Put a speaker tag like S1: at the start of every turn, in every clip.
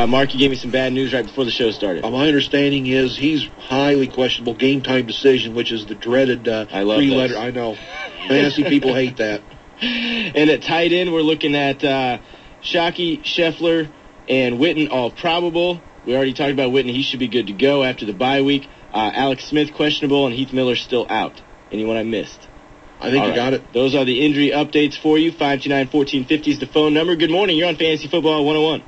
S1: Uh, Mark, you gave me some bad news right before the show started.
S2: Uh, my understanding is he's highly questionable game time decision, which is the dreaded uh,
S1: I love
S2: three letter. I know. Fantasy people hate that.
S1: And at tight end, we're looking at uh, Shockey, Scheffler, and Witten all probable. We already talked about Witten. He should be good to go after the bye week. Uh, Alex Smith questionable, and Heath Miller still out. Anyone I missed?
S2: I think
S1: All
S2: you
S1: right.
S2: got it.
S1: Those are the injury updates for you. 529-1450 is the phone number. Good morning. You're on Fantasy Football 101.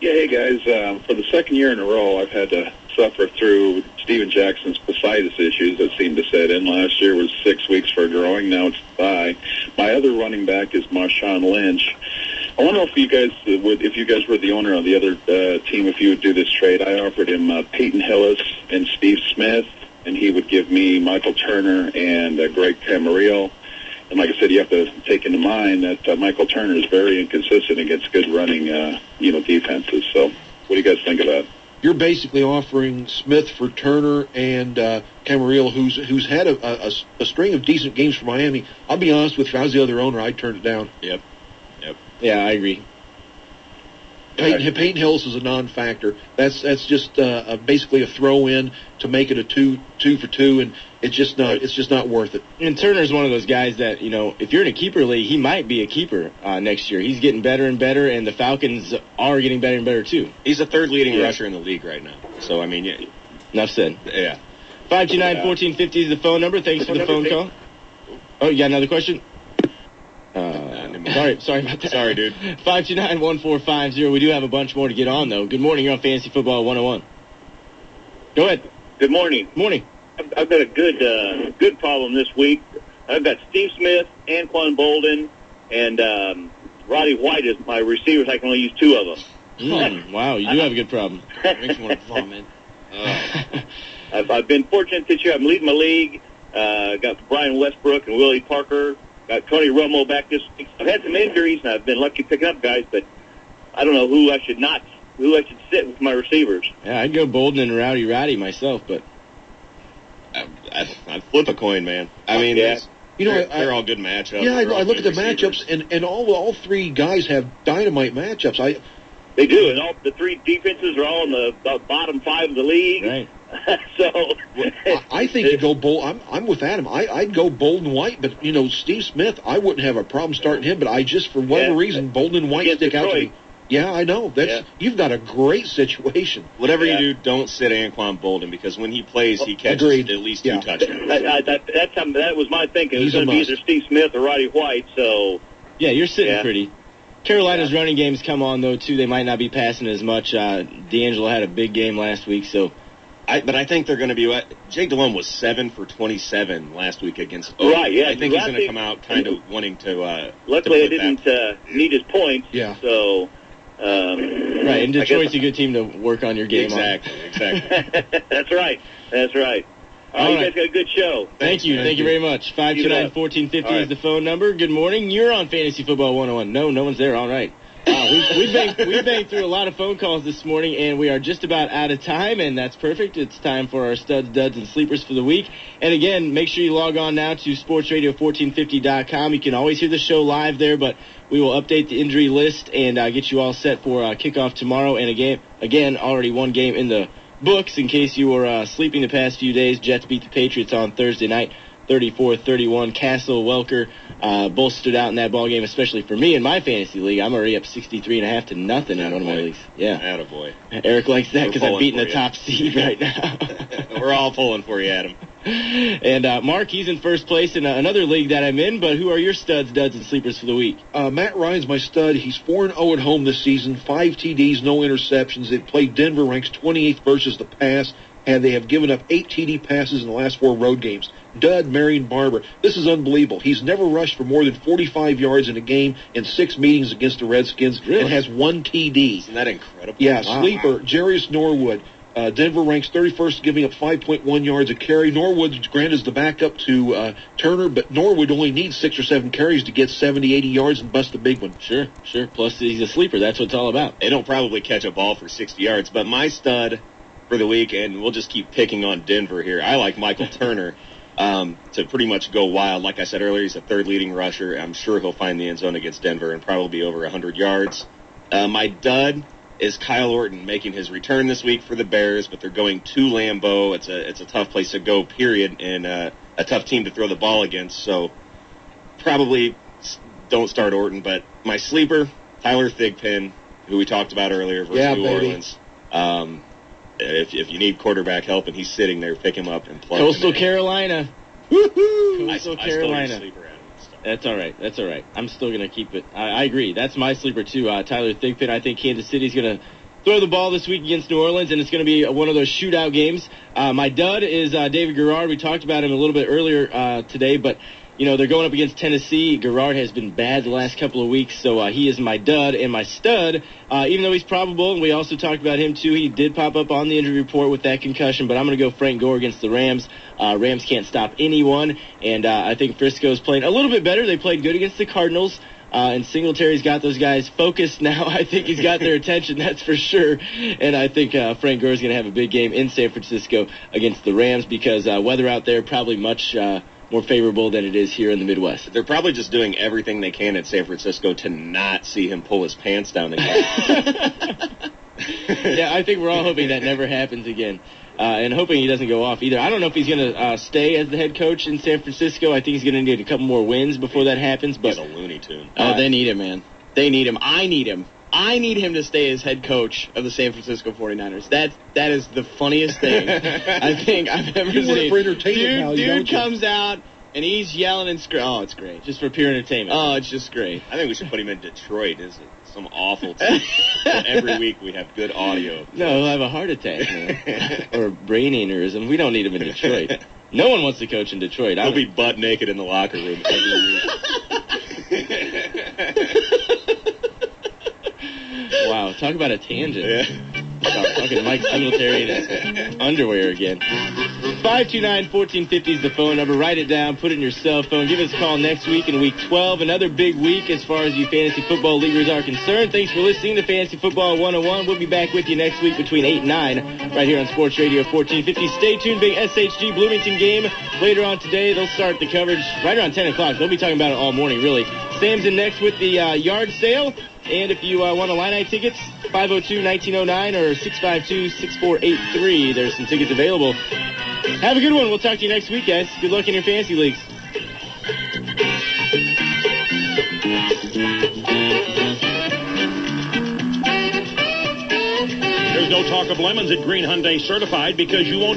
S3: Yeah, hey guys. Um, for the second year in a row, I've had to suffer through Steven Jackson's fasciitis issues that seemed to set in. Last year was six weeks for growing. Now it's thigh. My other running back is Marshawn Lynch. I wonder if you guys if you guys were the owner of the other uh, team, if you would do this trade. I offered him uh, Peyton Hillis and Steve Smith, and he would give me Michael Turner and uh, Greg Camarillo. And like I said, you have to take into mind that uh, Michael Turner is very inconsistent against good running, uh, you know, defenses. So, what do you guys think of that?
S2: You're basically offering Smith for Turner and uh, Camarillo, who's who's had a, a, a string of decent games for Miami. I'll be honest with you, if I was the other owner, I'd turn it down. Yep. Yep.
S1: Yeah, I agree.
S2: Peyton, Peyton Hillis is a non-factor. That's that's just uh, uh, basically a throw-in to make it a two two for two, and it's just not it's just not worth it.
S1: And Turner's one of those guys that, you know, if you're in a keeper league, he might be a keeper uh, next year. He's getting better and better, and the Falcons are getting better and better, too.
S4: He's the third leading
S1: Yeah.
S4: rusher in the league right now. So I mean, yeah,
S1: Enough said.
S4: yeah.
S1: 529-1450 is the phone number. Thanks for the phone call. Oh, you got another question? Uh, sorry, sorry about that.
S4: Sorry, dude.
S1: 529-1450. We do have a bunch more to get on, though. Good morning. You're on Fantasy Football 101. Go ahead.
S5: Good morning.
S1: Morning.
S5: I've I've got a good uh, good problem this week. I've got Steve Smith, Anquan Boldin, and um, Roddy White as my receivers. I can only use two of them.
S1: Mm, wow, you do have a good problem.
S4: Makes me want to vomit.
S5: I've, I've been fortunate this year. I'm leading my league. Uh, got Brian Westbrook and Willie Parker. Got Tony Romo back this week. I've had some injuries, and I've been lucky picking up guys, but I don't know who I should not, who I should sit with my receivers.
S1: Yeah, I'd go Boldin and Rowdy Roddy myself, but
S4: I, I, I'd flip a coin, man. I mean,
S5: Yeah.
S4: it's-
S2: You know,
S4: they're,
S2: I-
S4: they're all good matchups.
S2: Yeah, I, I look at the
S4: receivers.
S2: matchups, and, and all all three guys have dynamite matchups. I
S5: They do, and all the three defenses are all in the, the bottom five of the league.
S1: right.
S5: so
S2: I, I think you go Bold. I'm I'm with Adam. I I'd go Boldin White, but you know Steve Smith, I wouldn't have a problem starting him. But I just for whatever
S5: Yeah.
S2: reason, Boldin and White
S5: Against
S2: stick out to me. Yeah, I know. That's
S5: Yeah.
S2: you've got a great situation.
S4: Whatever
S5: Yeah.
S4: you do, don't sit Anquan Boldin because when he plays, he catches
S2: Agreed.
S4: at least
S2: Yeah.
S4: two touchdowns.
S5: I, I, that, that's how, that was my thinking. It was
S2: He's
S5: going to be either Steve Smith or Roddy White. So
S1: Yeah, you're sitting
S5: Yeah.
S1: pretty. Carolina's running games come on though too. They might not be passing as much. Uh, DeAngelo had a big game last week, so
S4: I, but I think they're going to be. Jake Delhomme was seven for twenty-seven last week against. Oakland.
S5: Right, yeah.
S4: I think he's going to come out kind of wanting to. Uh,
S5: luckily, I
S4: to put that-
S5: didn't uh, need his points.
S2: Yeah.
S5: So um,
S1: right. And
S5: guess-
S1: Detroit's a good team to work on your game. on.
S4: Exactly, exactly.
S5: that's right. That's right. All
S1: All
S5: right, you
S1: right.
S5: guys got a good show.
S1: Thank you. Thank, you very much. Five two nine fourteen fifty
S5: All
S1: is the phone number. Good morning. You're on Fantasy Football 101. No, no one's there. All right. Wow, we've, we've, banged, we've banged through a lot of phone calls this morning, and we are just about out of time, and that's perfect. It's time for our studs, duds, and sleepers for the week. And again, make sure you log on now to sportsradio1450.com. You can always hear the show live there, but we will update the injury list and uh, get you all set for uh, kickoff tomorrow. And again, again, already one game in the books in case you were uh, sleeping the past few days. Jets beat the Patriots on Thursday night. 34-31. Cassel, Welker, uh, both stood out in that ball game, especially for me in my fantasy league. I'm already up 63 and a half to nothing in one of my leagues. Yeah.
S4: Attaboy.
S1: Eric likes that because I'm beating the top seed right now.
S4: We're all pulling for you, Adam.
S1: and uh, Mark, he's in first place in uh, another league that I'm in. But who are your studs, duds, and sleepers for the week?
S2: Uh, Matt Ryan's my stud. He's four and zero at home this season. Five TDs, no interceptions. They played Denver, ranks 28th versus the pass, and they have given up eight TD passes in the last four road games. Dud, Marion Barber. This is unbelievable. He's never rushed for more than 45 yards in a game in six meetings against the Redskins,
S1: Really?
S2: and has one TD.
S4: Isn't that incredible?
S2: Yeah,
S1: Wow.
S2: sleeper, Jerious Norwood. Uh, Denver ranks 31st, giving up 5.1 yards a carry. Norwood, granted, is the backup to uh, Turner, but Norwood only needs six or seven carries to get 70, 80 yards and bust a big one.
S1: Sure, sure. Plus, he's a sleeper. That's what it's all about.
S4: They don't probably catch a ball for 60 yards, but my stud for the week, and we'll just keep picking on Denver here. I like Michael Turner um, to pretty much go wild. Like I said earlier, he's a third leading rusher. I'm sure he'll find the end zone against Denver and probably be over 100 yards. Uh, my dud, is Kyle Orton making his return this week for the Bears, but they're going to Lambeau. It's a it's a tough place to go, period, and uh, a tough team to throw the ball against. So probably don't start Orton. But my sleeper, Tyler Thigpen, who we talked about earlier versus
S2: Yeah,
S4: New
S2: baby.
S4: Orleans. Um, if, if you need quarterback help and he's sitting there, pick him up and plug
S1: Coastal
S4: him in.
S1: Carolina.
S4: I, I
S1: Coastal
S4: your
S1: Carolina.
S4: sleeper, Adam.
S1: That's all right. That's all right. I'm still going to keep it. I, I agree. That's my sleeper, too. Uh, Tyler Thigpen. I think Kansas City's going to throw the ball this week against New Orleans, and it's going to be one of those shootout games. Uh, my dud is uh, David Garrard. We talked about him a little bit earlier uh, today, but. You know, they're going up against Tennessee. Garrard has been bad the last couple of weeks, so uh, he is my dud and my stud. Uh, even though he's probable, and we also talked about him too, he did pop up on the injury report with that concussion, but I'm going to go Frank Gore against the Rams. Uh, Rams can't stop anyone, and uh, I think Frisco's playing a little bit better. They played good against the Cardinals. Uh, and Singletary's got those guys focused now. I think he's got their attention, that's for sure. And I think uh, Frank Gore is going to have a big game in San Francisco against the Rams because uh, weather out there probably much uh, more favorable than it is here in the Midwest.
S4: They're probably just doing everything they can at San Francisco to not see him pull his pants down again.
S1: yeah, I think we're all hoping that never happens again. Uh, and hoping he doesn't go off either. I don't know if he's going to uh, stay as the head coach in San Francisco. I think he's going to need a couple more wins before that happens. But
S4: He's a Looney Tune.
S6: Oh, they need him, man. They need him. I need him. I need him to stay as head coach of the San Francisco 49ers. That that is the funniest thing I think I've ever
S2: You want
S6: seen.
S2: for entertainment
S6: dude,
S2: value,
S6: dude
S2: don't you?
S6: comes out and he's yelling and screaming. Oh, it's great.
S1: just for pure entertainment.
S6: Oh, it's just great.
S4: I think we should put him in Detroit. Is it some awful team. Every week we have good audio.
S1: no, he'll have a heart attack man. or brain aneurysm. We don't need him in Detroit. No one wants to coach in Detroit. I
S4: He'll be butt naked in the locker room every
S1: wow. Talk about a tangent. Sorry, talking Mike Singletary in his underwear again. 529-1450 is the phone number. Write it down. Put it in your cell phone. Give us a call next week in week 12. Another big week as far as you fantasy football leaguers are concerned. Thanks for listening to Fantasy Football 101. We'll be back with you next week between 8 and 9 right here on Sports Radio 1450. Stay tuned. Big SHG Bloomington game later on today. They'll start the coverage right around 10 o'clock. They'll be talking about it all morning, really. Sam's in next with the uh, yard sale. And if you uh, want Illini tickets, 502-1909 or 652-6483. There's some tickets available. Have a good one. We'll talk to you next week, guys. Good luck in your fantasy leagues.
S7: There's no talk of lemons at Green Hyundai Certified because you won't